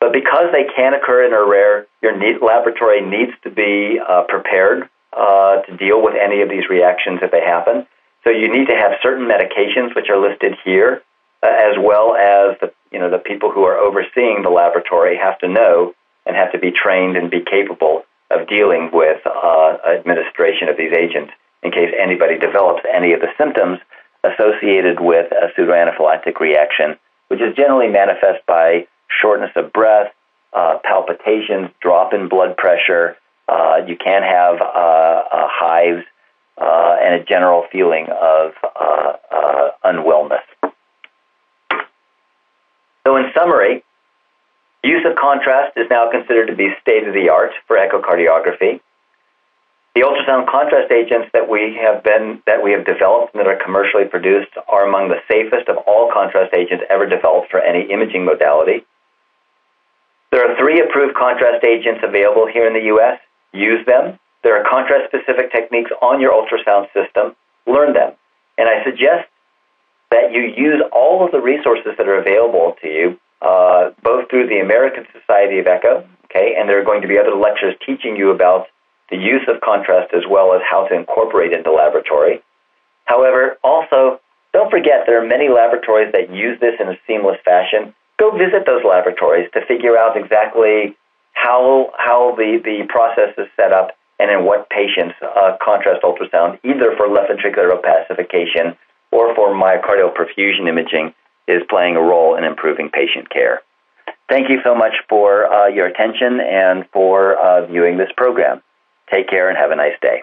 But because they can occur and are rare, your need, laboratory needs to be uh, prepared uh, to deal with any of these reactions if they happen. So you need to have certain medications, which are listed here, uh, as well as the you know the people who are overseeing the laboratory have to know and have to be trained and be capable of dealing with uh, administration of these agents in case anybody develops any of the symptoms associated with a pseudoanaphylactic reaction, which is generally manifest by shortness of breath, uh, palpitations, drop in blood pressure. Uh, you can have uh, uh hives uh, and a general feeling of uh, unwellness. So, in summary, use of contrast is now considered to be state of the art for echocardiography. The ultrasound contrast agents that we have been that we have developed and that are commercially produced are among the safest of all contrast agents ever developed for any imaging modality. There are three approved contrast agents available here in the US. Use them. There are contrast specific techniques on your ultrasound system. Learn them. And I suggest that you use all of the resources that are available to you, uh, both through the American Society of Echo, okay, and there are going to be other lectures teaching you about the use of contrast as well as how to incorporate into laboratory. However, also, don't forget there are many laboratories that use this in a seamless fashion. Go visit those laboratories to figure out exactly how, how the, the process is set up and in what patients uh, contrast ultrasound, either for left ventricular opacification or for myocardial perfusion imaging, is playing a role in improving patient care. Thank you so much for uh, your attention and for uh, viewing this program. Take care and have a nice day.